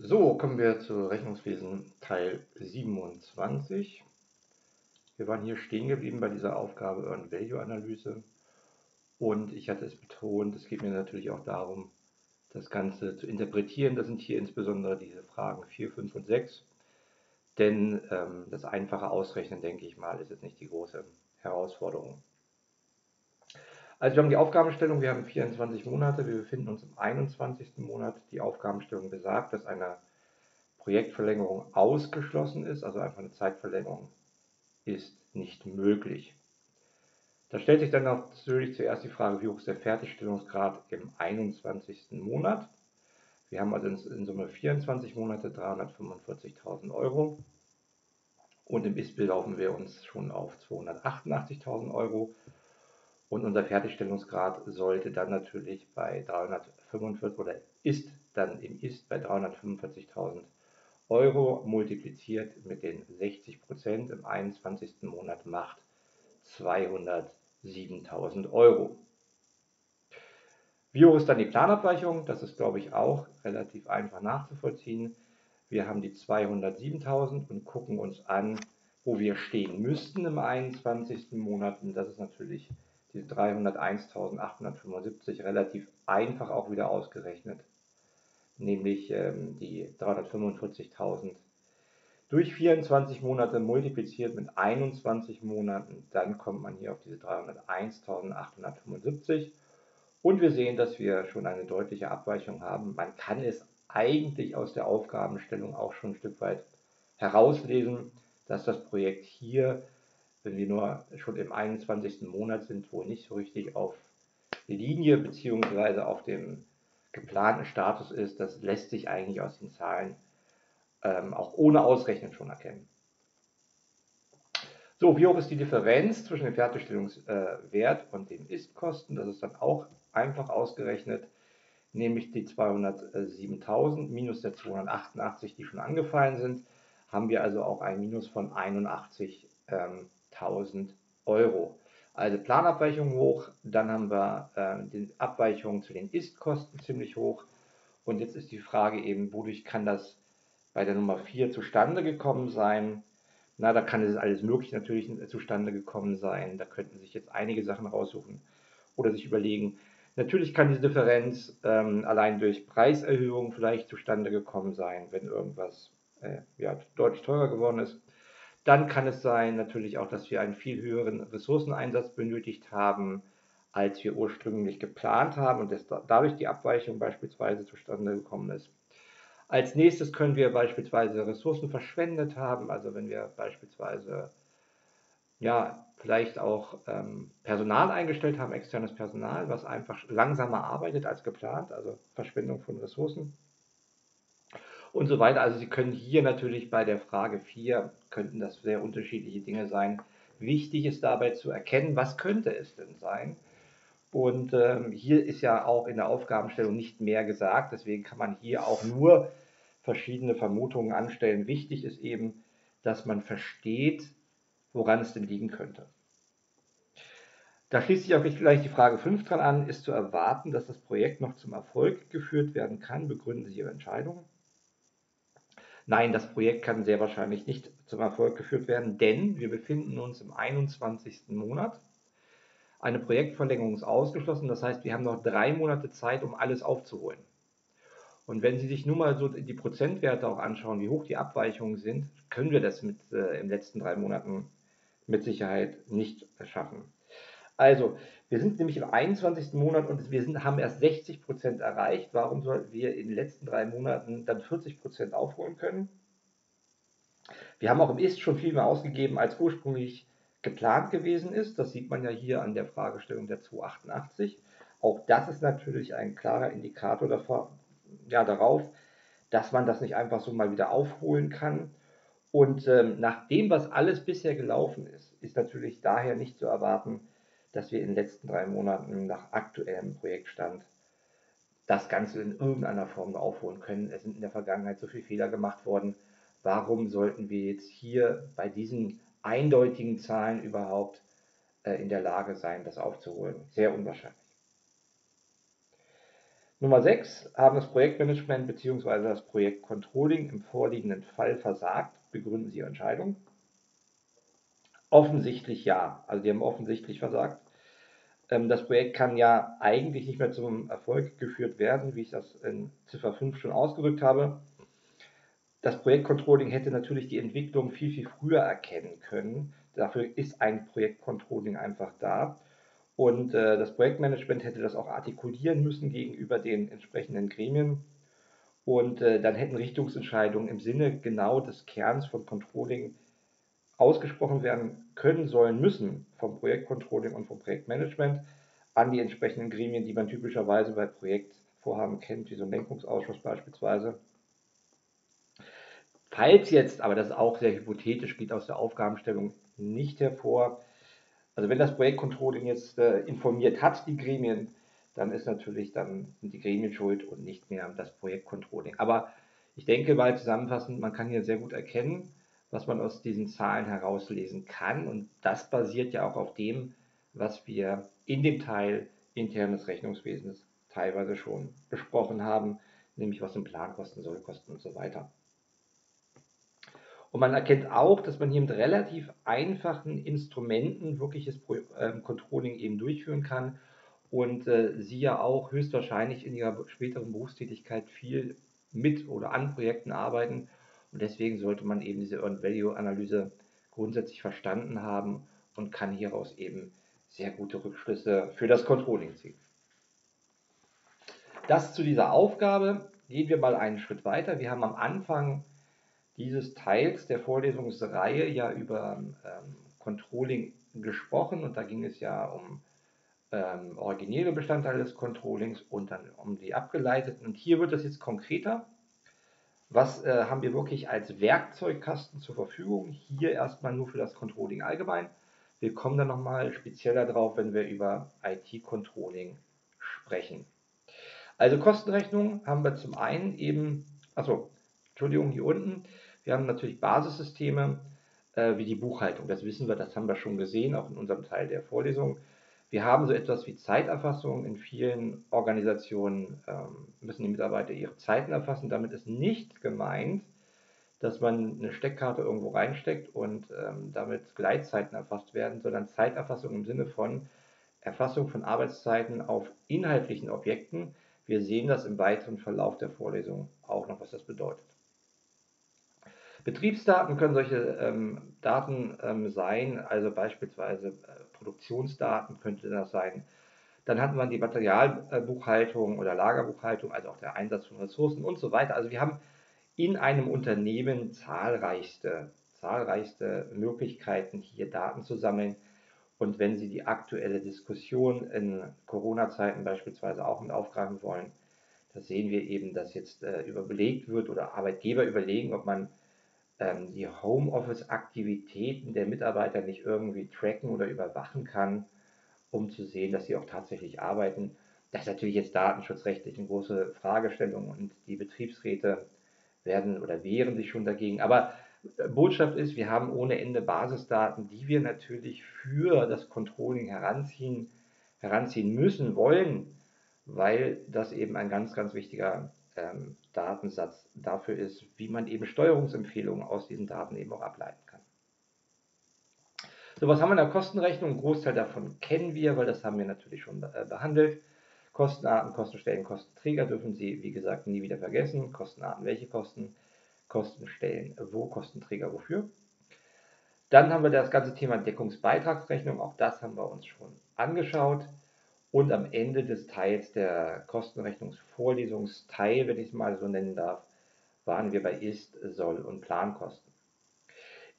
So, kommen wir zu Rechnungswesen Teil 27. Wir waren hier stehen geblieben bei dieser Aufgabe Earned Value Analyse und ich hatte es betont, es geht mir natürlich auch darum, das Ganze zu interpretieren. Das sind hier insbesondere diese Fragen 4, 5 und 6, denn ähm, das einfache Ausrechnen, denke ich mal, ist jetzt nicht die große Herausforderung. Also wir haben die Aufgabenstellung, wir haben 24 Monate, wir befinden uns im 21. Monat. Die Aufgabenstellung besagt, dass eine Projektverlängerung ausgeschlossen ist, also einfach eine Zeitverlängerung ist nicht möglich. Da stellt sich dann natürlich zuerst die Frage, wie hoch ist der Fertigstellungsgrad im 21. Monat. Wir haben also in Summe 24 Monate 345.000 Euro und im ist laufen wir uns schon auf 288.000 Euro und unser Fertigstellungsgrad sollte dann natürlich bei 345 oder ist dann im Ist bei 345.000 Euro multipliziert mit den 60 Prozent im 21. Monat macht 207.000 Euro. Wie hoch ist dann die Planabweichung? Das ist, glaube ich, auch relativ einfach nachzuvollziehen. Wir haben die 207.000 und gucken uns an, wo wir stehen müssten im 21. Monat. Und das ist natürlich die 301.875 relativ einfach auch wieder ausgerechnet, nämlich ähm, die 345.000 durch 24 Monate multipliziert mit 21 Monaten, dann kommt man hier auf diese 301.875 und wir sehen, dass wir schon eine deutliche Abweichung haben. Man kann es eigentlich aus der Aufgabenstellung auch schon ein Stück weit herauslesen, dass das Projekt hier wenn wir nur schon im 21. Monat sind, wo nicht so richtig auf Linie bzw. auf dem geplanten Status ist, das lässt sich eigentlich aus den Zahlen ähm, auch ohne Ausrechnen schon erkennen. So, wie hoch ist die Differenz zwischen dem Fertigstellungswert und den Ist-Kosten? Das ist dann auch einfach ausgerechnet, nämlich die 207.000 minus der 288, die schon angefallen sind, haben wir also auch ein Minus von 81 ähm, 1000 Euro. Also Planabweichung hoch, dann haben wir äh, die Abweichung zu den Ist-Kosten ziemlich hoch. Und jetzt ist die Frage eben, wodurch kann das bei der Nummer 4 zustande gekommen sein? Na, da kann es alles Mögliche natürlich zustande gekommen sein. Da könnten sich jetzt einige Sachen raussuchen oder sich überlegen. Natürlich kann diese Differenz ähm, allein durch Preiserhöhungen vielleicht zustande gekommen sein, wenn irgendwas äh, ja, deutlich teurer geworden ist. Dann kann es sein natürlich auch, dass wir einen viel höheren Ressourceneinsatz benötigt haben, als wir ursprünglich geplant haben und dass dadurch die Abweichung beispielsweise zustande gekommen ist. Als nächstes können wir beispielsweise Ressourcen verschwendet haben, also wenn wir beispielsweise ja, vielleicht auch ähm, Personal eingestellt haben, externes Personal, was einfach langsamer arbeitet als geplant, also Verschwendung von Ressourcen und so weiter. Also Sie können hier natürlich bei der Frage 4, könnten das sehr unterschiedliche Dinge sein. Wichtig ist dabei zu erkennen, was könnte es denn sein? Und ähm, hier ist ja auch in der Aufgabenstellung nicht mehr gesagt, deswegen kann man hier auch nur verschiedene Vermutungen anstellen. Wichtig ist eben, dass man versteht, woran es denn liegen könnte. Da schließt sich auch gleich die Frage 5 dran an, ist zu erwarten, dass das Projekt noch zum Erfolg geführt werden kann, begründen Sie Ihre Entscheidung. Nein, das Projekt kann sehr wahrscheinlich nicht zum Erfolg geführt werden, denn wir befinden uns im 21. Monat. Eine Projektverlängerung ist ausgeschlossen, das heißt, wir haben noch drei Monate Zeit, um alles aufzuholen. Und wenn Sie sich nun mal so die Prozentwerte auch anschauen, wie hoch die Abweichungen sind, können wir das mit äh, den letzten drei Monaten mit Sicherheit nicht schaffen. Also, wir sind nämlich im 21. Monat und wir sind, haben erst 60 Prozent erreicht. Warum sollten wir in den letzten drei Monaten dann 40 Prozent aufholen können? Wir haben auch im Ist schon viel mehr ausgegeben, als ursprünglich geplant gewesen ist. Das sieht man ja hier an der Fragestellung der 288. Auch das ist natürlich ein klarer Indikator davor, ja, darauf, dass man das nicht einfach so mal wieder aufholen kann. Und ähm, nach dem, was alles bisher gelaufen ist, ist natürlich daher nicht zu erwarten, dass wir in den letzten drei Monaten nach aktuellem Projektstand das Ganze in irgendeiner Form aufholen können. Es sind in der Vergangenheit so viele Fehler gemacht worden. Warum sollten wir jetzt hier bei diesen eindeutigen Zahlen überhaupt äh, in der Lage sein, das aufzuholen? Sehr unwahrscheinlich. Nummer 6 haben das Projektmanagement bzw. das Projektcontrolling im vorliegenden Fall versagt. Begründen Sie Ihre Entscheidung? Offensichtlich ja. Also die haben offensichtlich versagt. Ähm, das Projekt kann ja eigentlich nicht mehr zum Erfolg geführt werden, wie ich das in Ziffer 5 schon ausgedrückt habe. Das Projektcontrolling hätte natürlich die Entwicklung viel, viel früher erkennen können. Dafür ist ein Projektcontrolling einfach da. Und äh, das Projektmanagement hätte das auch artikulieren müssen gegenüber den entsprechenden Gremien. Und äh, dann hätten Richtungsentscheidungen im Sinne genau des Kerns von Controlling ausgesprochen werden können, sollen, müssen vom Projektcontrolling und vom Projektmanagement an die entsprechenden Gremien, die man typischerweise bei Projektvorhaben kennt, wie so ein Lenkungsausschuss beispielsweise. Falls jetzt, aber das ist auch sehr hypothetisch, geht aus der Aufgabenstellung nicht hervor, also wenn das Projektcontrolling jetzt äh, informiert hat, die Gremien, dann ist natürlich dann die Gremien schuld und nicht mehr das Projektcontrolling. Aber ich denke mal zusammenfassend, man kann hier sehr gut erkennen, was man aus diesen Zahlen herauslesen kann. Und das basiert ja auch auf dem, was wir in dem Teil internes Rechnungswesens teilweise schon besprochen haben, nämlich was sind Plankosten, Sollkosten und so weiter. Und man erkennt auch, dass man hier mit relativ einfachen Instrumenten wirkliches ähm, Controlling eben durchführen kann und äh, Sie ja auch höchstwahrscheinlich in Ihrer späteren Berufstätigkeit viel mit oder an Projekten arbeiten. Und deswegen sollte man eben diese Earned Value Analyse grundsätzlich verstanden haben und kann hieraus eben sehr gute Rückschlüsse für das Controlling ziehen. Das zu dieser Aufgabe. Gehen wir mal einen Schritt weiter. Wir haben am Anfang dieses Teils der Vorlesungsreihe ja über ähm, Controlling gesprochen und da ging es ja um ähm, originäre Bestandteile des Controllings und dann um die abgeleiteten. Und hier wird es jetzt konkreter. Was äh, haben wir wirklich als Werkzeugkasten zur Verfügung? Hier erstmal nur für das Controlling allgemein. Wir kommen dann nochmal spezieller drauf, wenn wir über IT-Controlling sprechen. Also Kostenrechnung haben wir zum einen eben, achso, Entschuldigung, hier unten, wir haben natürlich Basissysteme äh, wie die Buchhaltung. Das wissen wir, das haben wir schon gesehen, auch in unserem Teil der Vorlesung. Wir haben so etwas wie Zeiterfassung. In vielen Organisationen ähm, müssen die Mitarbeiter ihre Zeiten erfassen. Damit ist nicht gemeint, dass man eine Steckkarte irgendwo reinsteckt und ähm, damit Gleitzeiten erfasst werden, sondern Zeiterfassung im Sinne von Erfassung von Arbeitszeiten auf inhaltlichen Objekten. Wir sehen das im weiteren Verlauf der Vorlesung auch noch, was das bedeutet. Betriebsdaten können solche ähm, Daten ähm, sein, also beispielsweise äh, Produktionsdaten könnte das sein. Dann hat man die Materialbuchhaltung oder Lagerbuchhaltung, also auch der Einsatz von Ressourcen und so weiter. Also wir haben in einem Unternehmen zahlreichste, zahlreichste Möglichkeiten, hier Daten zu sammeln. Und wenn Sie die aktuelle Diskussion in Corona-Zeiten beispielsweise auch mit aufgreifen wollen, da sehen wir eben, dass jetzt äh, überlegt wird oder Arbeitgeber überlegen, ob man ähm, die Homeoffice-Aktivitäten der Mitarbeiter nicht irgendwie tracken oder überwachen kann, um zu sehen, dass sie auch tatsächlich arbeiten. Das ist natürlich jetzt datenschutzrechtlich eine große Fragestellung und die Betriebsräte werden oder wehren sich schon dagegen. Aber äh, Botschaft ist, wir haben ohne Ende Basisdaten, die wir natürlich für das Controlling heranziehen, heranziehen müssen, wollen, weil das eben ein ganz, ganz wichtiger ähm, Datensatz dafür ist, wie man eben Steuerungsempfehlungen aus diesen Daten eben auch ableiten kann. So, was haben wir in der Kostenrechnung? Ein Großteil davon kennen wir, weil das haben wir natürlich schon äh, behandelt. Kostenarten, Kostenstellen, Kostenträger dürfen Sie, wie gesagt, nie wieder vergessen. Kostenarten, welche Kosten? Kostenstellen, wo, Kostenträger, wofür? Dann haben wir das ganze Thema Deckungsbeitragsrechnung. Auch das haben wir uns schon angeschaut. Und am Ende des Teils der Kostenrechnungsvorlesungsteil, wenn ich es mal so nennen darf, waren wir bei Ist-, Soll- und Plankosten.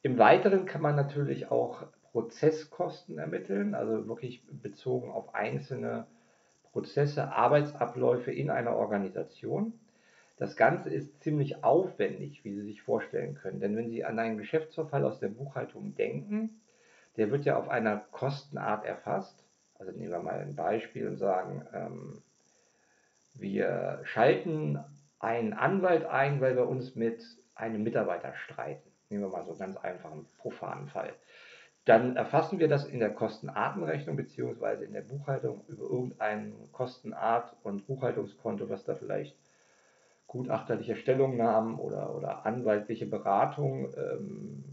Im Weiteren kann man natürlich auch Prozesskosten ermitteln, also wirklich bezogen auf einzelne Prozesse, Arbeitsabläufe in einer Organisation. Das Ganze ist ziemlich aufwendig, wie Sie sich vorstellen können. Denn wenn Sie an einen Geschäftsverfall aus der Buchhaltung denken, der wird ja auf einer Kostenart erfasst. Also nehmen wir mal ein Beispiel und sagen, ähm, wir schalten einen Anwalt ein, weil wir uns mit einem Mitarbeiter streiten. Nehmen wir mal so einen ganz einfachen, profanen Fall. dann erfassen wir das in der Kostenartenrechnung beziehungsweise in der Buchhaltung über irgendein Kostenart- und Buchhaltungskonto, was da vielleicht gutachterliche Stellungnahmen oder, oder anwaltliche Beratung ähm,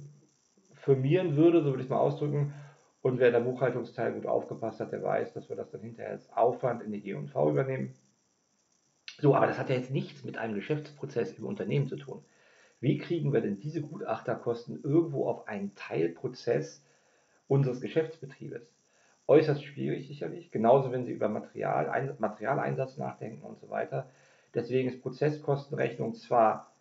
firmieren würde, so würde ich es mal ausdrücken. Und wer der Buchhaltungsteil gut aufgepasst hat, der weiß, dass wir das dann hinterher als Aufwand in die G&V übernehmen. So, aber das hat ja jetzt nichts mit einem Geschäftsprozess im Unternehmen zu tun. Wie kriegen wir denn diese Gutachterkosten irgendwo auf einen Teilprozess unseres Geschäftsbetriebes? Äußerst schwierig sicherlich, genauso wenn Sie über Material, Materialeinsatz nachdenken und so weiter. Deswegen ist Prozesskostenrechnung zwar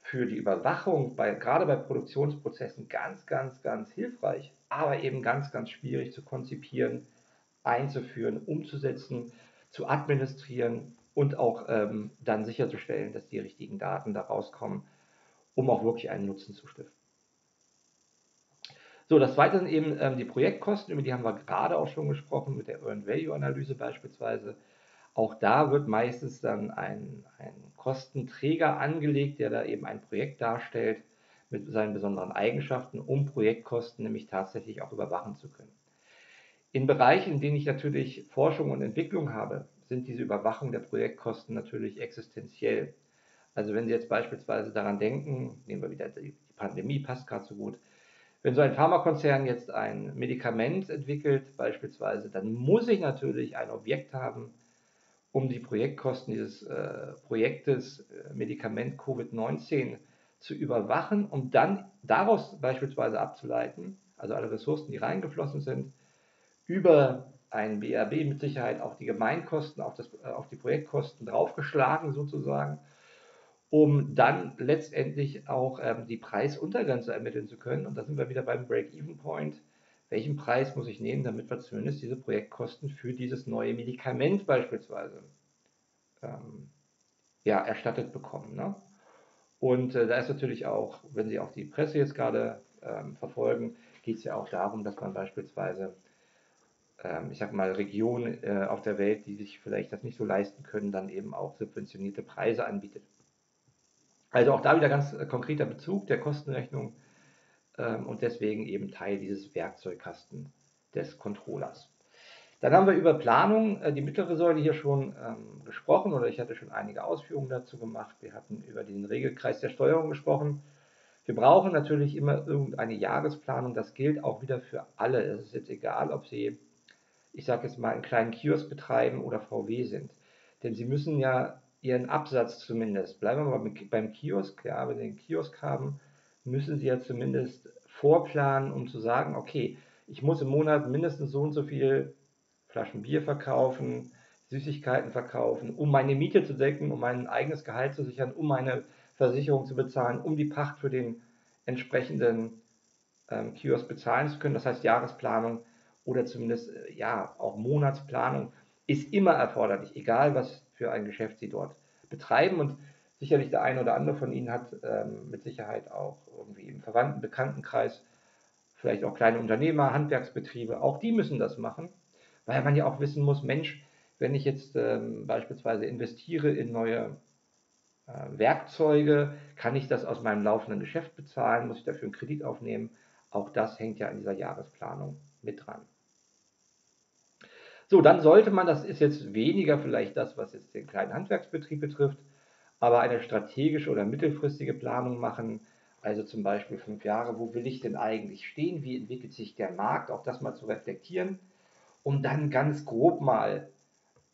für die Überwachung, bei, gerade bei Produktionsprozessen, ganz, ganz, ganz hilfreich, aber eben ganz, ganz schwierig zu konzipieren, einzuführen, umzusetzen, zu administrieren und auch ähm, dann sicherzustellen, dass die richtigen Daten da rauskommen, um auch wirklich einen Nutzen zu stiften. So, das zweite sind eben ähm, die Projektkosten, über die haben wir gerade auch schon gesprochen, mit der Earned Value Analyse beispielsweise. Auch da wird meistens dann ein, ein Kostenträger angelegt, der da eben ein Projekt darstellt mit seinen besonderen Eigenschaften, um Projektkosten nämlich tatsächlich auch überwachen zu können. In Bereichen, in denen ich natürlich Forschung und Entwicklung habe, sind diese Überwachung der Projektkosten natürlich existenziell. Also wenn Sie jetzt beispielsweise daran denken, nehmen wir wieder die Pandemie, passt gerade so gut, wenn so ein Pharmakonzern jetzt ein Medikament entwickelt beispielsweise, dann muss ich natürlich ein Objekt haben, um die Projektkosten dieses äh, Projektes äh, Medikament Covid-19 zu überwachen, um dann daraus beispielsweise abzuleiten, also alle Ressourcen, die reingeflossen sind, über ein BRB mit Sicherheit auch die Gemeinkosten auf, das, äh, auf die Projektkosten draufgeschlagen sozusagen, um dann letztendlich auch ähm, die Preisuntergrenze ermitteln zu können. Und da sind wir wieder beim Break-Even-Point welchen Preis muss ich nehmen, damit wir zumindest diese Projektkosten für dieses neue Medikament beispielsweise ähm, ja, erstattet bekommen. Ne? Und äh, da ist natürlich auch, wenn Sie auch die Presse jetzt gerade ähm, verfolgen, geht es ja auch darum, dass man beispielsweise, ähm, ich sag mal, Regionen äh, auf der Welt, die sich vielleicht das nicht so leisten können, dann eben auch subventionierte Preise anbietet. Also auch da wieder ganz äh, konkreter Bezug der Kostenrechnung ähm, und deswegen eben Teil dieses Werkzeugkasten des Controllers. Dann haben wir über Planung, äh, die mittlere Säule hier schon ähm, gesprochen oder ich hatte schon einige Ausführungen dazu gemacht. Wir hatten über den Regelkreis der Steuerung gesprochen. Wir brauchen natürlich immer irgendeine Jahresplanung. Das gilt auch wieder für alle. Es ist jetzt egal, ob Sie, ich sage jetzt mal, einen kleinen Kiosk betreiben oder VW sind. Denn Sie müssen ja Ihren Absatz zumindest, bleiben wir mal beim Kiosk, ja, wenn Sie einen Kiosk haben, müssen Sie ja zumindest vorplanen, um zu sagen, okay, ich muss im Monat mindestens so und so viel Flaschen Bier verkaufen, Süßigkeiten verkaufen, um meine Miete zu decken, um mein eigenes Gehalt zu sichern, um meine Versicherung zu bezahlen, um die Pacht für den entsprechenden ähm, Kiosk bezahlen zu können. Das heißt, Jahresplanung oder zumindest äh, ja auch Monatsplanung ist immer erforderlich, egal was für ein Geschäft Sie dort betreiben. Und Sicherlich der eine oder andere von Ihnen hat ähm, mit Sicherheit auch irgendwie im Verwandten, Bekanntenkreis, vielleicht auch kleine Unternehmer, Handwerksbetriebe, auch die müssen das machen, weil man ja auch wissen muss, Mensch, wenn ich jetzt ähm, beispielsweise investiere in neue äh, Werkzeuge, kann ich das aus meinem laufenden Geschäft bezahlen, muss ich dafür einen Kredit aufnehmen. Auch das hängt ja an dieser Jahresplanung mit dran. So, dann sollte man, das ist jetzt weniger vielleicht das, was jetzt den kleinen Handwerksbetrieb betrifft, aber eine strategische oder mittelfristige Planung machen. Also zum Beispiel fünf Jahre, wo will ich denn eigentlich stehen? Wie entwickelt sich der Markt? Auch das mal zu reflektieren, um dann ganz grob mal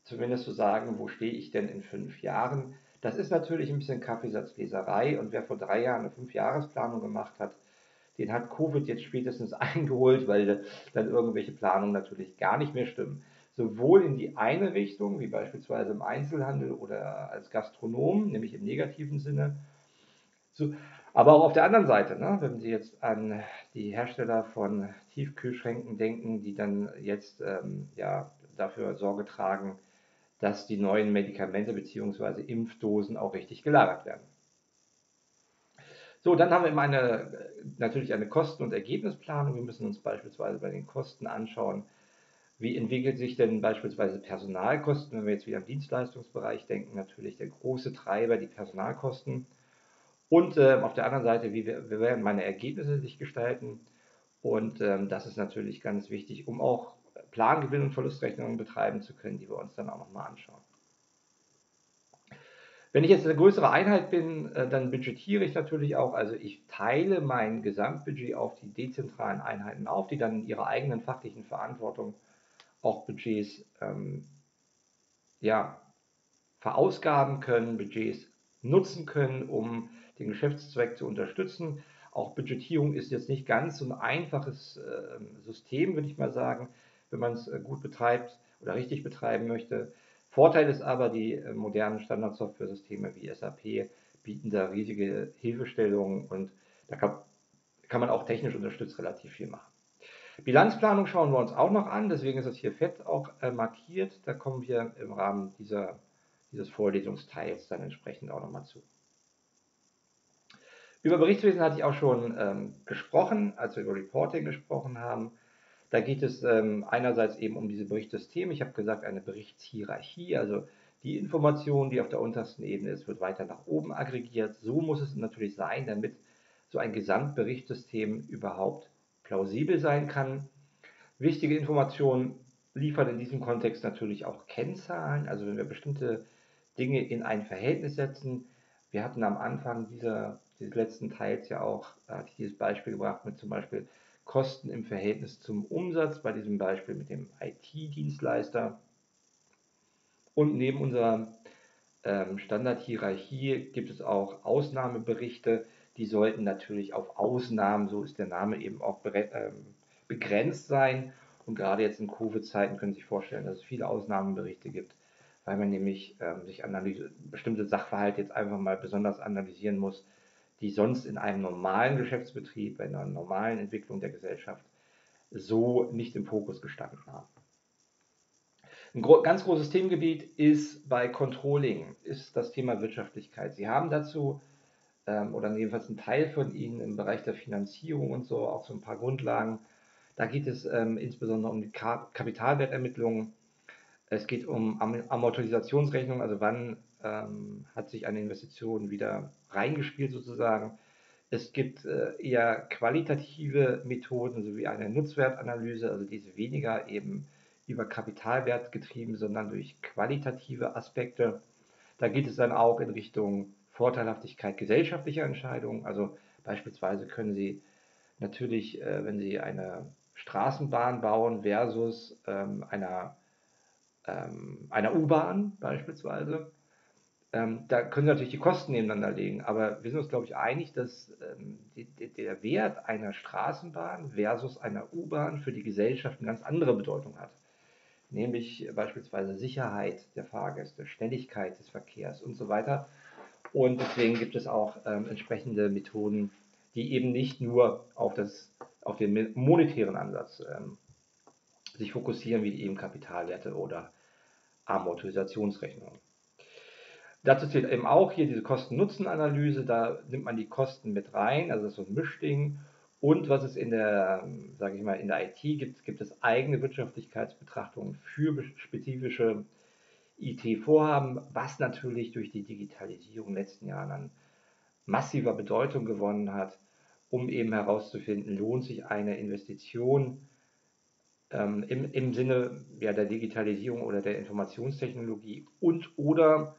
zumindest zu sagen, wo stehe ich denn in fünf Jahren? Das ist natürlich ein bisschen Kaffeesatzleserei und wer vor drei Jahren eine Fünfjahresplanung gemacht hat, den hat Covid jetzt spätestens eingeholt, weil dann irgendwelche Planungen natürlich gar nicht mehr stimmen sowohl in die eine Richtung, wie beispielsweise im Einzelhandel oder als Gastronom, nämlich im negativen Sinne, so, aber auch auf der anderen Seite, ne, wenn Sie jetzt an die Hersteller von Tiefkühlschränken denken, die dann jetzt ähm, ja, dafür Sorge tragen, dass die neuen Medikamente bzw. Impfdosen auch richtig gelagert werden. So, dann haben wir immer eine, natürlich eine Kosten- und Ergebnisplanung. Wir müssen uns beispielsweise bei den Kosten anschauen, wie entwickelt sich denn beispielsweise Personalkosten, wenn wir jetzt wieder im Dienstleistungsbereich denken, natürlich der große Treiber, die Personalkosten. Und äh, auf der anderen Seite, wie, wie werden meine Ergebnisse sich gestalten? Und ähm, das ist natürlich ganz wichtig, um auch Plangewinn- und Verlustrechnungen betreiben zu können, die wir uns dann auch nochmal anschauen. Wenn ich jetzt eine größere Einheit bin, äh, dann budgetiere ich natürlich auch, also ich teile mein Gesamtbudget auf die dezentralen Einheiten auf, die dann in ihrer eigenen fachlichen Verantwortung auch Budgets ähm, ja, verausgaben können, Budgets nutzen können, um den Geschäftszweck zu unterstützen. Auch Budgetierung ist jetzt nicht ganz so ein einfaches äh, System, würde ich mal sagen, wenn man es äh, gut betreibt oder richtig betreiben möchte. Vorteil ist aber, die äh, modernen Standardsoftware-Systeme wie SAP bieten da riesige Hilfestellungen und da kann, kann man auch technisch unterstützt relativ viel machen. Bilanzplanung schauen wir uns auch noch an, deswegen ist das hier fett auch äh, markiert. Da kommen wir im Rahmen dieser, dieses Vorlesungsteils dann entsprechend auch nochmal zu. Über Berichtswesen hatte ich auch schon ähm, gesprochen, als wir über Reporting gesprochen haben. Da geht es ähm, einerseits eben um diese Berichtssysteme. Ich habe gesagt, eine Berichtshierarchie, also die Information, die auf der untersten Ebene ist, wird weiter nach oben aggregiert. So muss es natürlich sein, damit so ein Gesamtberichtssystem überhaupt plausibel sein kann. Wichtige Informationen liefert in diesem Kontext natürlich auch Kennzahlen, also wenn wir bestimmte Dinge in ein Verhältnis setzen. Wir hatten am Anfang dieser, dieses letzten Teils ja auch, hatte ich dieses Beispiel gebracht mit zum Beispiel Kosten im Verhältnis zum Umsatz, bei diesem Beispiel mit dem IT-Dienstleister. Und neben unserer ähm, Standardhierarchie gibt es auch Ausnahmeberichte, die sollten natürlich auf Ausnahmen, so ist der Name eben auch ähm, begrenzt sein. Und gerade jetzt in Covid-Zeiten können Sie sich vorstellen, dass es viele Ausnahmeberichte gibt, weil man nämlich ähm, sich bestimmte Sachverhalte jetzt einfach mal besonders analysieren muss, die sonst in einem normalen Geschäftsbetrieb, bei einer normalen Entwicklung der Gesellschaft so nicht im Fokus gestanden haben. Ein gro ganz großes Themengebiet ist bei Controlling, ist das Thema Wirtschaftlichkeit. Sie haben dazu, ähm, oder jedenfalls ein Teil von Ihnen im Bereich der Finanzierung und so, auch so ein paar Grundlagen. Da geht es ähm, insbesondere um die Ka Kapitalwertermittlung. Es geht um Am Amortisationsrechnung, also wann ähm, hat sich eine Investition wieder reingespielt sozusagen. Es gibt äh, eher qualitative Methoden sowie eine Nutzwertanalyse, also diese weniger eben über Kapitalwert getrieben, sondern durch qualitative Aspekte. Da geht es dann auch in Richtung Vorteilhaftigkeit gesellschaftlicher Entscheidungen. Also beispielsweise können Sie natürlich, äh, wenn Sie eine Straßenbahn bauen versus ähm, einer, ähm, einer U-Bahn beispielsweise, ähm, da können Sie natürlich die Kosten nebeneinander legen, aber wir sind uns, glaube ich, einig, dass ähm, die, der Wert einer Straßenbahn versus einer U-Bahn für die Gesellschaft eine ganz andere Bedeutung hat. Nämlich beispielsweise Sicherheit der Fahrgäste, Schnelligkeit des Verkehrs und so weiter. Und deswegen gibt es auch ähm, entsprechende Methoden, die eben nicht nur auf, das, auf den monetären Ansatz ähm, sich fokussieren, wie eben Kapitalwerte oder Amortisationsrechnungen. Dazu zählt eben auch hier diese Kosten-Nutzen-Analyse. Da nimmt man die Kosten mit rein, also das ist so ein Mischding. Und was es in der, sage ich mal, in der IT gibt, gibt es eigene Wirtschaftlichkeitsbetrachtungen für spezifische IT-Vorhaben, was natürlich durch die Digitalisierung in den letzten Jahren an massiver Bedeutung gewonnen hat, um eben herauszufinden, lohnt sich eine Investition ähm, im, im Sinne ja, der Digitalisierung oder der Informationstechnologie und oder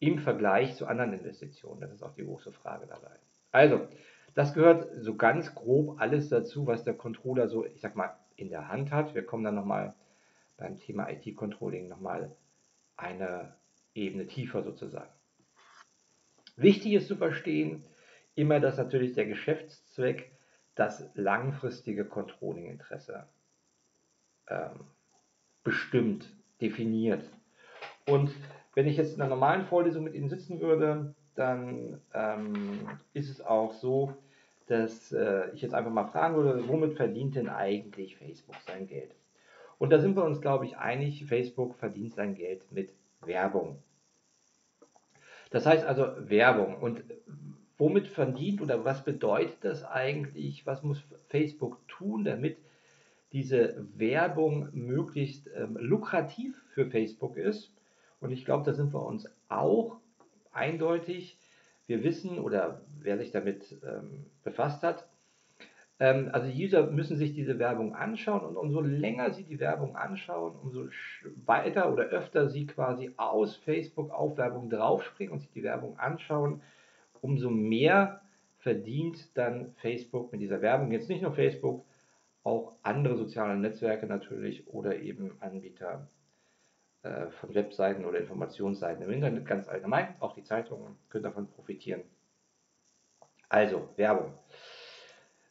im Vergleich zu anderen Investitionen? Das ist auch die große Frage dabei. Also, das gehört so ganz grob alles dazu, was der Controller so, ich sag mal, in der Hand hat. Wir kommen dann nochmal beim Thema IT-Controlling nochmal eine Ebene tiefer sozusagen. Wichtig ist zu verstehen, immer, dass natürlich der Geschäftszweck das langfristige Controlling-Interesse bestimmt, definiert. Und wenn ich jetzt in einer normalen Vorlesung mit Ihnen sitzen würde, dann ähm, ist es auch so, dass äh, ich jetzt einfach mal fragen würde, womit verdient denn eigentlich Facebook sein Geld? Und da sind wir uns, glaube ich, einig, Facebook verdient sein Geld mit Werbung. Das heißt also Werbung. Und womit verdient oder was bedeutet das eigentlich? Was muss Facebook tun, damit diese Werbung möglichst ähm, lukrativ für Facebook ist? Und ich glaube, da sind wir uns auch eindeutig. Wir wissen oder wer sich damit ähm, befasst hat, Ähm, also User müssen sich diese Werbung anschauen und umso länger sie die Werbung anschauen, umso weiter oder öfter sie quasi aus Facebook auf Werbung draufspringen und sich die Werbung anschauen, umso mehr verdient dann Facebook mit dieser Werbung. Jetzt nicht nur Facebook, auch andere soziale Netzwerke natürlich oder eben Anbieter äh, von Webseiten oder Informationsseiten im Internet ganz allgemein. Auch die Zeitungen können davon profitieren. Also, Werbung.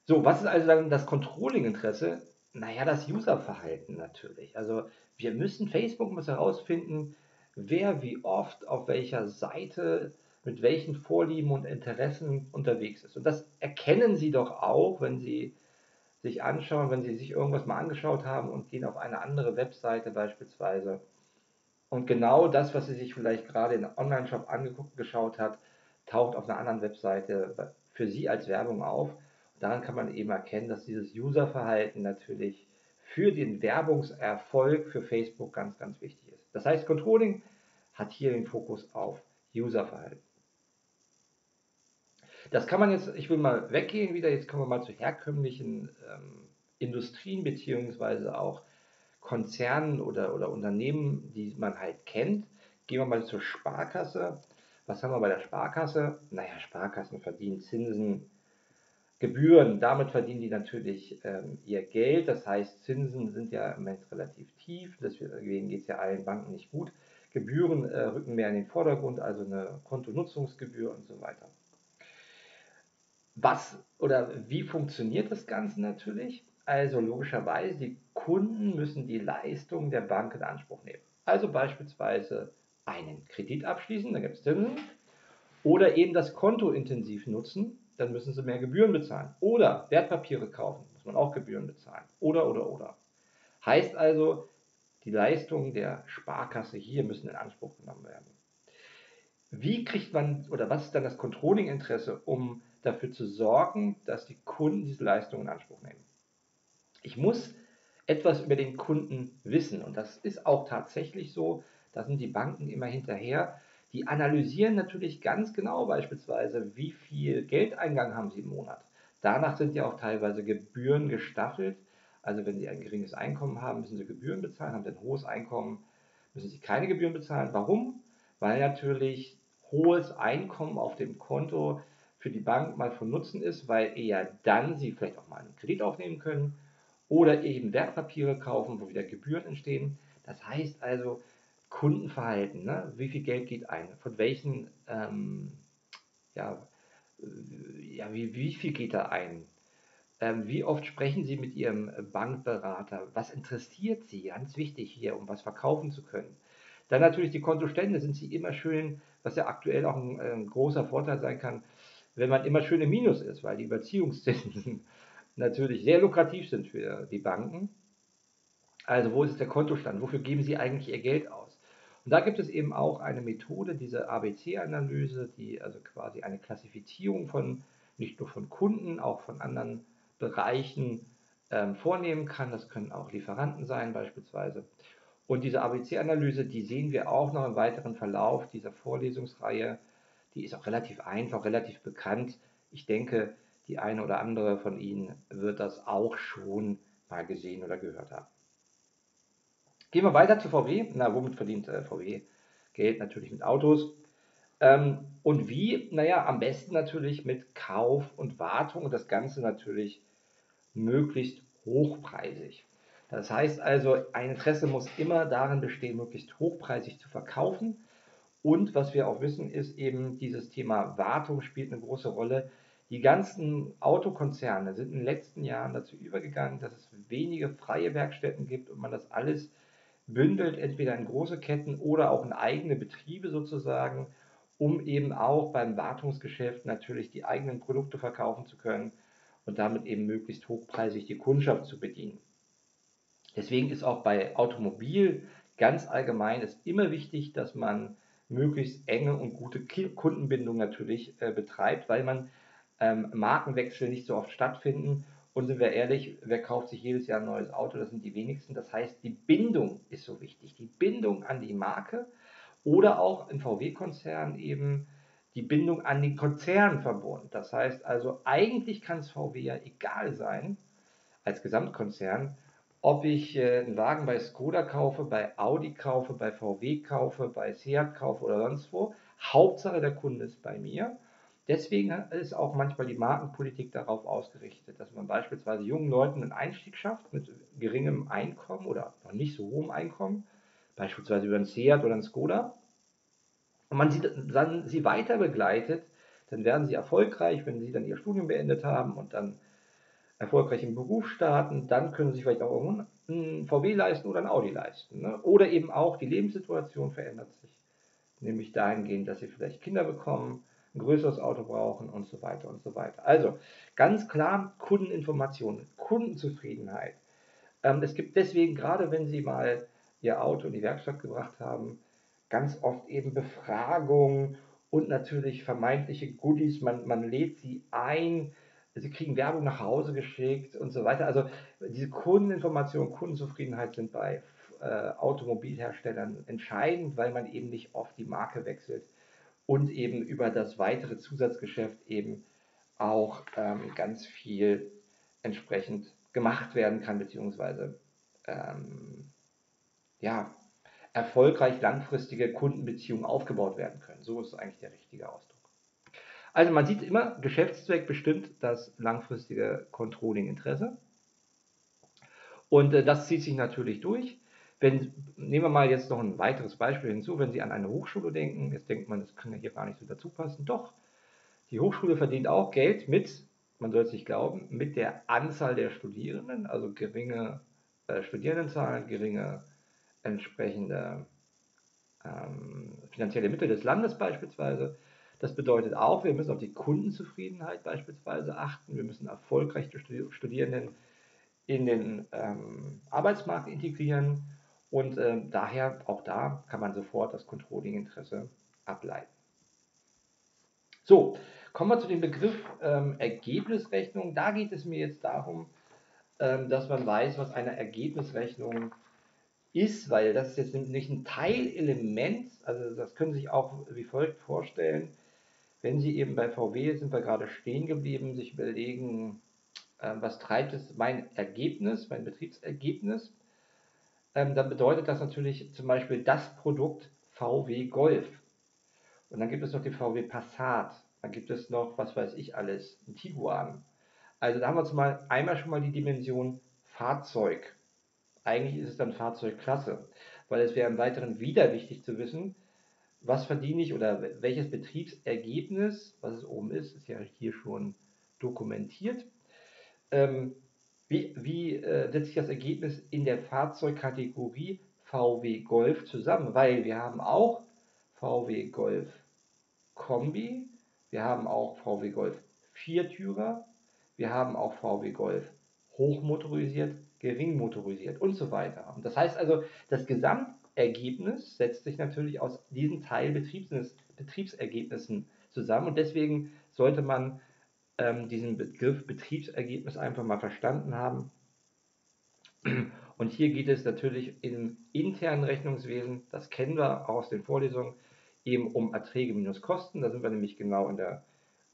So, was ist also dann das Controlling-Interesse? Naja, das Userverhalten natürlich. Also wir müssen, Facebook muss herausfinden, wer wie oft auf welcher Seite mit welchen Vorlieben und Interessen unterwegs ist. Und das erkennen Sie doch auch, wenn Sie sich anschauen, wenn Sie sich irgendwas mal angeschaut haben und gehen auf eine andere Webseite beispielsweise. Und genau das, was Sie sich vielleicht gerade in einem Online-Shop angeguckt, geschaut hat, taucht auf einer anderen Webseite für Sie als Werbung auf daran kann man eben erkennen, dass dieses Userverhalten natürlich für den Werbungserfolg für Facebook ganz, ganz wichtig ist. Das heißt, Controlling hat hier den Fokus auf Userverhalten. Das kann man jetzt, ich will mal weggehen wieder, jetzt kommen wir mal zu herkömmlichen ähm, Industrien beziehungsweise auch Konzernen oder, oder Unternehmen, die man halt kennt. Gehen wir mal zur Sparkasse. Was haben wir bei der Sparkasse? Naja, Sparkassen verdienen Zinsen Gebühren, damit verdienen die natürlich ähm, ihr Geld. Das heißt, Zinsen sind ja im Moment relativ tief, deswegen geht es ja allen Banken nicht gut. Gebühren äh, rücken mehr in den Vordergrund, also eine Kontonutzungsgebühr und so weiter. Was oder wie funktioniert das Ganze natürlich? Also logischerweise, die Kunden müssen die Leistung der Bank in Anspruch nehmen. Also beispielsweise einen Kredit abschließen, da gibt es Zinsen, oder eben das Konto intensiv nutzen, dann müssen sie mehr Gebühren bezahlen. Oder Wertpapiere kaufen, muss man auch Gebühren bezahlen. Oder, oder, oder. Heißt also, die Leistungen der Sparkasse hier müssen in Anspruch genommen werden. Wie kriegt man oder was ist dann das Controlling-Interesse, um dafür zu sorgen, dass die Kunden diese Leistungen in Anspruch nehmen? Ich muss etwas über den Kunden wissen und das ist auch tatsächlich so. Da sind die Banken immer hinterher, die analysieren natürlich ganz genau beispielsweise, wie viel Geldeingang haben sie im Monat. Danach sind ja auch teilweise Gebühren gestaffelt. Also wenn Sie ein geringes Einkommen haben, müssen Sie Gebühren bezahlen. Haben Sie ein hohes Einkommen, müssen Sie keine Gebühren bezahlen. Warum? Weil natürlich hohes Einkommen auf dem Konto für die Bank mal von Nutzen ist, weil eher dann Sie vielleicht auch mal einen Kredit aufnehmen können oder eben Wertpapiere kaufen, wo wieder Gebühren entstehen. Das heißt also, Kundenverhalten, ne? wie viel Geld geht ein, von welchen, ähm, ja, ja wie, wie viel geht da ein, ähm, wie oft sprechen Sie mit Ihrem Bankberater, was interessiert Sie, ganz wichtig hier, um was verkaufen zu können. Dann natürlich die Kontostände, sind Sie immer schön, was ja aktuell auch ein, ein großer Vorteil sein kann, wenn man immer schön im Minus ist, weil die Überziehungszinsen natürlich sehr lukrativ sind für die Banken. Also wo ist der Kontostand? Wofür geben Sie eigentlich Ihr Geld aus? Und da gibt es eben auch eine Methode, diese ABC-Analyse, die also quasi eine Klassifizierung von nicht nur von Kunden, auch von anderen Bereichen ähm, vornehmen kann. Das können auch Lieferanten sein beispielsweise. Und diese ABC-Analyse, die sehen wir auch noch im weiteren Verlauf dieser Vorlesungsreihe. Die ist auch relativ einfach, relativ bekannt. Ich denke, die eine oder andere von Ihnen wird das auch schon mal gesehen oder gehört haben. Gehen wir weiter zu VW. Na, womit verdient äh, VW Geld? Natürlich mit Autos. Ähm, und wie? Naja, am besten natürlich mit Kauf und Wartung und das Ganze natürlich möglichst hochpreisig. Das heißt also, ein Interesse muss immer darin bestehen, möglichst hochpreisig zu verkaufen. Und was wir auch wissen, ist eben dieses Thema Wartung spielt eine große Rolle. Die ganzen Autokonzerne sind in den letzten Jahren dazu übergegangen, dass es wenige freie Werkstätten gibt und man das alles bündelt entweder in große Ketten oder auch in eigene Betriebe sozusagen, um eben auch beim Wartungsgeschäft natürlich die eigenen Produkte verkaufen zu können und damit eben möglichst hochpreisig die Kundschaft zu bedienen. Deswegen ist auch bei Automobil ganz allgemein es immer wichtig, dass man möglichst enge und gute Kundenbindung natürlich äh, betreibt, weil man ähm, Markenwechsel nicht so oft stattfinden und sind wir ehrlich, wer kauft sich jedes Jahr ein neues Auto? Das sind die wenigsten. Das heißt, die Bindung ist so wichtig. Die Bindung an die Marke oder auch im VW-Konzern eben die Bindung an den Konzern verbunden. Das heißt also, eigentlich kann es VW ja egal sein, als Gesamtkonzern, ob ich äh, einen Wagen bei Skoda kaufe, bei Audi kaufe, bei VW kaufe, bei Seat kaufe oder sonst wo. Hauptsache der Kunde ist bei mir. Deswegen ist auch manchmal die Markenpolitik darauf ausgerichtet, dass man beispielsweise jungen Leuten einen Einstieg schafft mit geringem Einkommen oder noch nicht so hohem Einkommen, beispielsweise über einen Seat oder einen Skoda. Und man sie, dann sie weiter begleitet, dann werden sie erfolgreich, wenn sie dann ihr Studium beendet haben und dann erfolgreich im Beruf starten, dann können sie vielleicht auch einen VW leisten oder ein Audi leisten. Ne? Oder eben auch die Lebenssituation verändert sich, nämlich dahingehend, dass sie vielleicht Kinder bekommen, ein größeres Auto brauchen und so weiter und so weiter. Also ganz klar Kundeninformationen, Kundenzufriedenheit. Ähm, es gibt deswegen, gerade wenn Sie mal Ihr Auto in die Werkstatt gebracht haben, ganz oft eben Befragungen und natürlich vermeintliche Goodies. Man, man lädt sie ein, sie kriegen Werbung nach Hause geschickt und so weiter. Also diese Kundeninformation, Kundenzufriedenheit sind bei äh, Automobilherstellern entscheidend, weil man eben nicht oft die Marke wechselt und eben über das weitere Zusatzgeschäft eben auch ähm, ganz viel entsprechend gemacht werden kann, beziehungsweise ähm, ja, erfolgreich langfristige Kundenbeziehungen aufgebaut werden können. So ist eigentlich der richtige Ausdruck. Also man sieht immer, Geschäftszweck bestimmt das langfristige Controlling-Interesse. Und äh, das zieht sich natürlich durch. Wenn, nehmen wir mal jetzt noch ein weiteres Beispiel hinzu, wenn Sie an eine Hochschule denken, jetzt denkt man, das kann ja hier gar nicht so dazu passen. Doch, die Hochschule verdient auch Geld mit, man soll es nicht glauben, mit der Anzahl der Studierenden, also geringe äh, Studierendenzahlen, geringe entsprechende ähm, finanzielle Mittel des Landes beispielsweise. Das bedeutet auch, wir müssen auf die Kundenzufriedenheit beispielsweise achten. Wir müssen erfolgreich die Studierenden in den ähm, Arbeitsmarkt integrieren. Und äh, daher, auch da kann man sofort das Controlling-Interesse ableiten. So, kommen wir zu dem Begriff ähm, Ergebnisrechnung. Da geht es mir jetzt darum, ähm, dass man weiß, was eine Ergebnisrechnung ist, weil das ist jetzt nicht ein Teilelement, also das können Sie sich auch wie folgt vorstellen, wenn Sie eben bei VW, sind wir gerade stehen geblieben, sich überlegen, äh, was treibt es mein Ergebnis, mein Betriebsergebnis, ähm, dann bedeutet das natürlich zum Beispiel das Produkt VW Golf. Und dann gibt es noch den VW Passat. Dann gibt es noch, was weiß ich alles, ein Tiguan. Also da haben wir zumal einmal schon mal die Dimension Fahrzeug. Eigentlich ist es dann Fahrzeugklasse, weil es wäre im Weiteren wieder wichtig zu wissen, was verdiene ich oder welches Betriebsergebnis, was es oben ist, ist ja hier schon dokumentiert. Ähm, wie, wie äh, setzt sich das Ergebnis in der Fahrzeugkategorie VW Golf zusammen? Weil wir haben auch VW Golf Kombi, wir haben auch VW Golf Viertürer, wir haben auch VW Golf hochmotorisiert, geringmotorisiert und so weiter. Und das heißt also, das Gesamtergebnis setzt sich natürlich aus diesen Teilbetriebsergebnissen zusammen und deswegen sollte man ähm, diesen Begriff Betriebsergebnis einfach mal verstanden haben. Und hier geht es natürlich im internen Rechnungswesen, das kennen wir aus den Vorlesungen, eben um Erträge minus Kosten. Da sind wir nämlich genau in der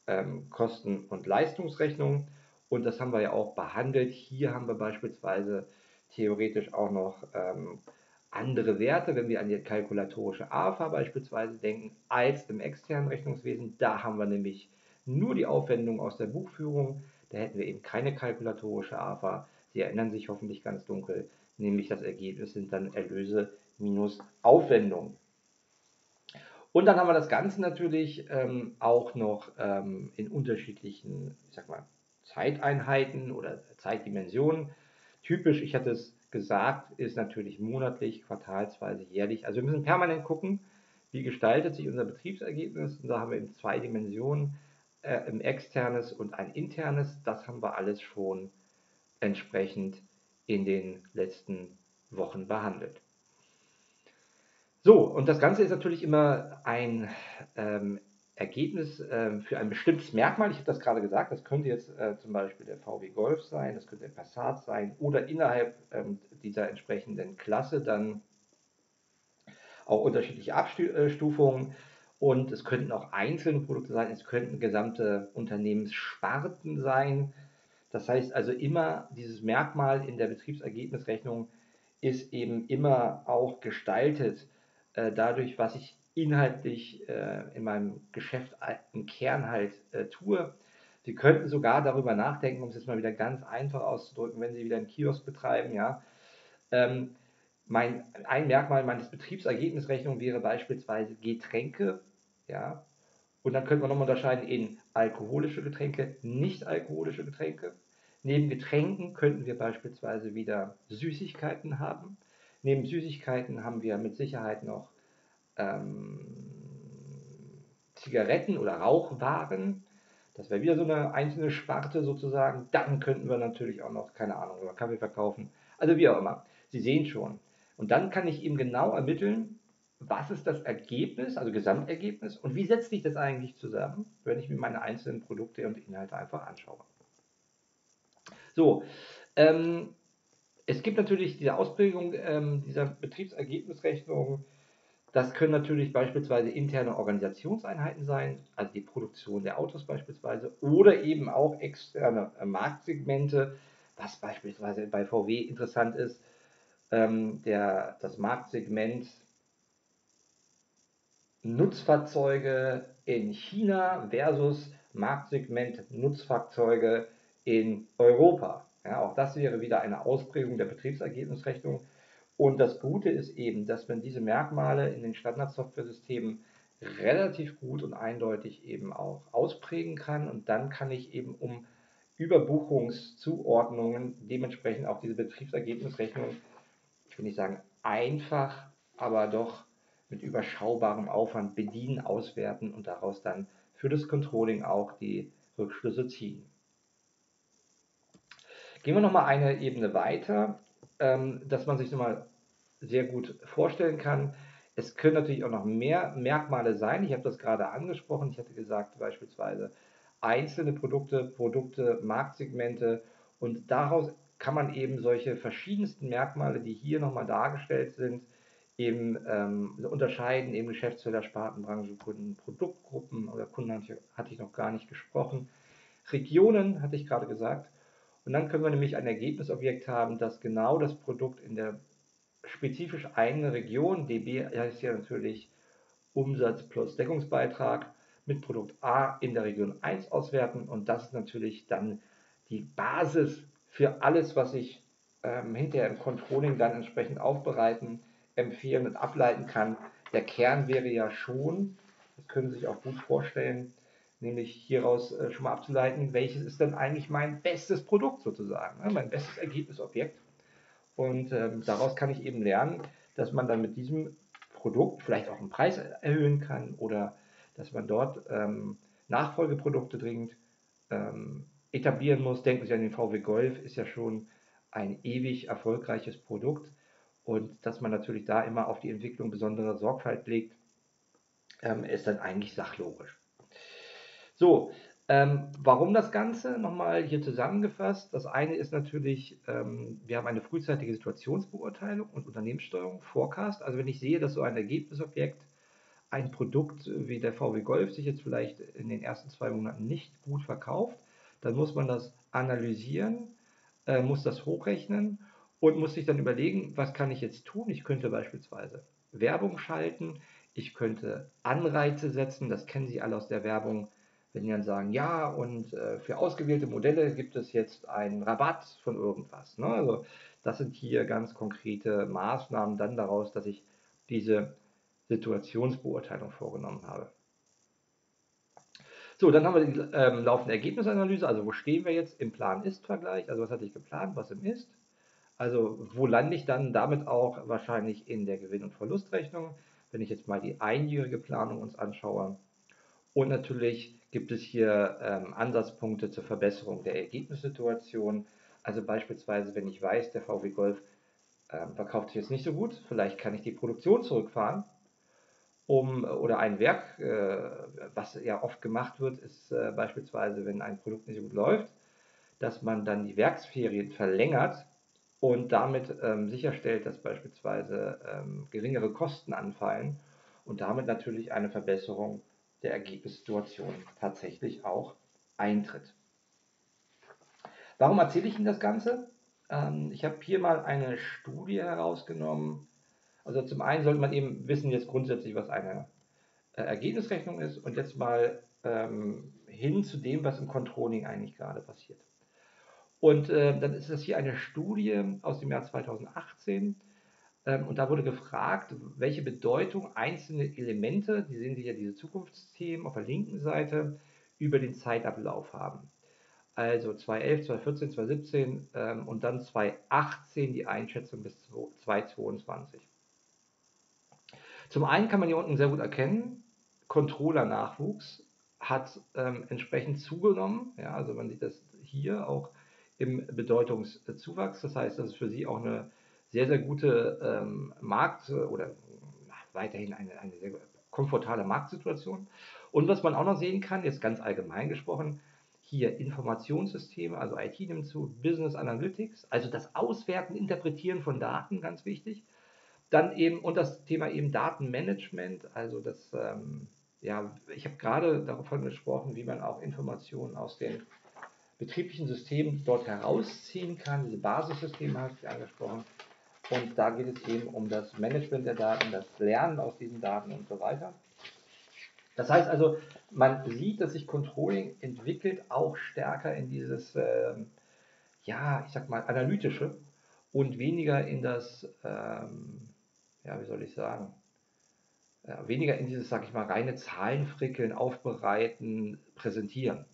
ähm, Kosten- und Leistungsrechnung. Und das haben wir ja auch behandelt. Hier haben wir beispielsweise theoretisch auch noch ähm, andere Werte, wenn wir an die kalkulatorische AFA beispielsweise denken, als im externen Rechnungswesen. Da haben wir nämlich nur die Aufwendung aus der Buchführung. Da hätten wir eben keine kalkulatorische AFA. Sie erinnern sich hoffentlich ganz dunkel, nämlich das Ergebnis sind dann Erlöse minus Aufwendung. Und dann haben wir das Ganze natürlich ähm, auch noch ähm, in unterschiedlichen, ich sag mal, Zeiteinheiten oder Zeitdimensionen. Typisch, ich hatte es gesagt, ist natürlich monatlich, quartalsweise, jährlich. Also wir müssen permanent gucken, wie gestaltet sich unser Betriebsergebnis. Und da haben wir in zwei Dimensionen äh, ein externes und ein internes. Das haben wir alles schon entsprechend in den letzten Wochen behandelt. So, und das Ganze ist natürlich immer ein ähm, Ergebnis äh, für ein bestimmtes Merkmal. Ich habe das gerade gesagt, das könnte jetzt äh, zum Beispiel der VW Golf sein, das könnte der Passat sein oder innerhalb ähm, dieser entsprechenden Klasse dann auch unterschiedliche Abstufungen. Und es könnten auch einzelne Produkte sein, es könnten gesamte Unternehmenssparten sein. Das heißt also immer, dieses Merkmal in der Betriebsergebnisrechnung ist eben immer auch gestaltet äh, dadurch, was ich inhaltlich äh, in meinem Geschäft im Kern halt äh, tue. Sie könnten sogar darüber nachdenken, um es jetzt mal wieder ganz einfach auszudrücken, wenn Sie wieder einen Kiosk betreiben, ja. Ähm, mein, ein Merkmal meines Betriebsergebnisrechnung wäre beispielsweise Getränke, ja. Und dann könnte man nochmal unterscheiden in alkoholische Getränke, nicht alkoholische Getränke. Neben Getränken könnten wir beispielsweise wieder Süßigkeiten haben. Neben Süßigkeiten haben wir mit Sicherheit noch ähm, Zigaretten oder Rauchwaren. Das wäre wieder so eine einzelne Sparte sozusagen. Dann könnten wir natürlich auch noch, keine Ahnung, über Kaffee verkaufen. Also wie auch immer. Sie sehen schon. Und dann kann ich eben genau ermitteln, was ist das Ergebnis, also Gesamtergebnis, und wie setzt sich das eigentlich zusammen, wenn ich mir meine einzelnen Produkte und Inhalte einfach anschaue. So, ähm, es gibt natürlich diese Ausprägung ähm, dieser Betriebsergebnisrechnung das können natürlich beispielsweise interne Organisationseinheiten sein, also die Produktion der Autos beispielsweise, oder eben auch externe äh, Marktsegmente, was beispielsweise bei VW interessant ist, ähm, der, das Marktsegment Nutzfahrzeuge in China versus Marktsegment Nutzfahrzeuge in Europa. Ja, auch das wäre wieder eine Ausprägung der Betriebsergebnisrechnung. Und das Gute ist eben, dass man diese Merkmale in den Standardsoftware-Systemen relativ gut und eindeutig eben auch ausprägen kann. Und dann kann ich eben um Überbuchungszuordnungen dementsprechend auch diese Betriebsergebnisrechnung, ich will nicht sagen einfach, aber doch mit überschaubarem Aufwand bedienen, auswerten und daraus dann für das Controlling auch die Rückschlüsse ziehen. Gehen wir nochmal eine Ebene weiter ähm, dass man sich nochmal sehr gut vorstellen kann. Es können natürlich auch noch mehr Merkmale sein. Ich habe das gerade angesprochen. Ich hatte gesagt, beispielsweise einzelne Produkte, Produkte, Marktsegmente und daraus kann man eben solche verschiedensten Merkmale, die hier nochmal dargestellt sind, eben ähm, unterscheiden, eben Geschäftsfelder, Sparten, Branchen, Kunden, Produktgruppen oder Kunden hatte ich noch gar nicht gesprochen. Regionen hatte ich gerade gesagt. Und dann können wir nämlich ein Ergebnisobjekt haben, das genau das Produkt in der spezifisch eigenen Region, DB heißt ja natürlich Umsatz plus Deckungsbeitrag, mit Produkt A in der Region 1 auswerten. Und das ist natürlich dann die Basis für alles, was ich ähm, hinterher im Controlling dann entsprechend aufbereiten, empfehlen und ableiten kann. Der Kern wäre ja schon, das können Sie sich auch gut vorstellen, nämlich hieraus äh, schon mal abzuleiten, welches ist denn eigentlich mein bestes Produkt sozusagen, ne? mein bestes Ergebnisobjekt. Und ähm, daraus kann ich eben lernen, dass man dann mit diesem Produkt vielleicht auch einen Preis erhöhen kann oder dass man dort ähm, Nachfolgeprodukte dringend ähm, etablieren muss. Denken Sie an den VW Golf, ist ja schon ein ewig erfolgreiches Produkt und dass man natürlich da immer auf die Entwicklung besondere Sorgfalt legt, ist dann eigentlich sachlogisch. So, ähm, warum das Ganze? Nochmal hier zusammengefasst. Das eine ist natürlich, ähm, wir haben eine frühzeitige Situationsbeurteilung und Unternehmenssteuerung, Forecast. Also wenn ich sehe, dass so ein Ergebnisobjekt, ein Produkt wie der VW Golf sich jetzt vielleicht in den ersten zwei Monaten nicht gut verkauft, dann muss man das analysieren, äh, muss das hochrechnen und muss sich dann überlegen, was kann ich jetzt tun? Ich könnte beispielsweise Werbung schalten, ich könnte Anreize setzen, das kennen Sie alle aus der Werbung wenn die dann sagen, ja, und äh, für ausgewählte Modelle gibt es jetzt einen Rabatt von irgendwas. Ne? Also das sind hier ganz konkrete Maßnahmen dann daraus, dass ich diese Situationsbeurteilung vorgenommen habe. So, dann haben wir die ähm, laufende Ergebnisanalyse, also wo stehen wir jetzt im Plan-Ist-Vergleich, also was hatte ich geplant, was im Ist, also wo lande ich dann damit auch wahrscheinlich in der Gewinn- und Verlustrechnung, wenn ich jetzt mal die einjährige Planung uns anschaue. Und natürlich gibt es hier ähm, Ansatzpunkte zur Verbesserung der Ergebnissituation. Also beispielsweise, wenn ich weiß, der VW Golf ähm, verkauft sich jetzt nicht so gut, vielleicht kann ich die Produktion zurückfahren, um oder ein Werk, äh, was ja oft gemacht wird, ist äh, beispielsweise, wenn ein Produkt nicht so gut läuft, dass man dann die Werksferien verlängert und damit ähm, sicherstellt, dass beispielsweise ähm, geringere Kosten anfallen und damit natürlich eine Verbesserung der Ergebnissituation tatsächlich auch eintritt. Warum erzähle ich Ihnen das Ganze? Ähm, ich habe hier mal eine Studie herausgenommen. Also zum einen sollte man eben wissen jetzt grundsätzlich, was eine äh, Ergebnisrechnung ist und jetzt mal ähm, hin zu dem, was im Controlling eigentlich gerade passiert. Und äh, dann ist das hier eine Studie aus dem Jahr 2018 ähm, und da wurde gefragt, welche Bedeutung einzelne Elemente, die sehen Sie hier diese Zukunftsthemen auf der linken Seite, über den Zeitablauf haben. Also 2011, 2014, 2017 ähm, und dann 2018 die Einschätzung bis 2022. Zum einen kann man hier unten sehr gut erkennen, Controller-Nachwuchs hat ähm, entsprechend zugenommen. Ja, also man sieht das hier auch im Bedeutungszuwachs. Das heißt, das ist für Sie auch eine sehr, sehr gute ähm, Markt- oder weiterhin eine, eine sehr komfortable Marktsituation. Und was man auch noch sehen kann, jetzt ganz allgemein gesprochen, hier Informationssysteme, also IT nimmt zu, Business Analytics, also das Auswerten, Interpretieren von Daten, ganz wichtig. Dann eben und das Thema eben Datenmanagement, also das, ähm, ja, ich habe gerade davon gesprochen, wie man auch Informationen aus den betrieblichen Systemen dort herausziehen kann. Diese Basissysteme habe ich angesprochen. Und da geht es eben um das Management der Daten, das Lernen aus diesen Daten und so weiter. Das heißt also, man sieht, dass sich Controlling entwickelt auch stärker in dieses, äh, ja, ich sag mal, analytische und weniger in das, ähm, ja, wie soll ich sagen, ja, weniger in dieses, sag ich mal, reine Zahlenfrickeln, aufbereiten, präsentieren.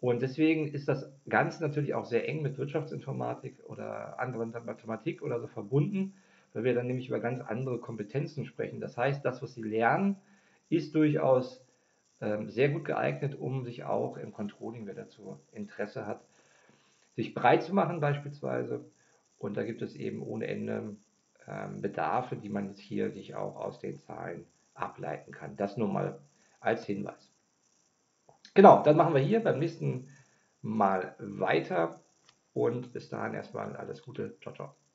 Und deswegen ist das Ganze natürlich auch sehr eng mit Wirtschaftsinformatik oder anderen Mathematik oder so verbunden, weil wir dann nämlich über ganz andere Kompetenzen sprechen. Das heißt, das, was Sie lernen, ist durchaus ähm, sehr gut geeignet, um sich auch im Controlling, wer dazu Interesse hat, sich breit zu machen beispielsweise. Und da gibt es eben ohne Ende ähm, Bedarfe, die man jetzt hier sich auch aus den Zahlen ableiten kann. Das nur mal als Hinweis. Genau, dann machen wir hier beim nächsten Mal weiter und bis dahin erstmal alles Gute. Ciao, ciao.